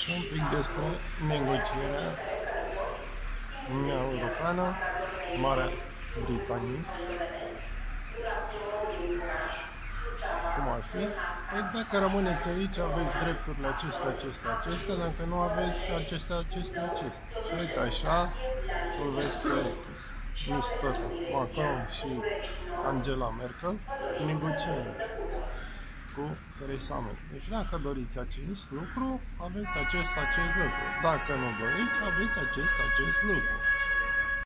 și un pic despre negocierea Uniunea Europeană, Marea Britanie. Cum ar fi? Păi dacă rămâneți aici, aveți drepturile acestea, acestea, acestea, dacă nu aveți acestea, acestea, acestea. Și uite așa, îl vezi pe Mr. Macron și Angela Merkel negociază cu Theresa May. Deci dacă doriți acest lucru, aveți acest, acest lucru. Dacă nu doriți, aveți acest, acest lucru.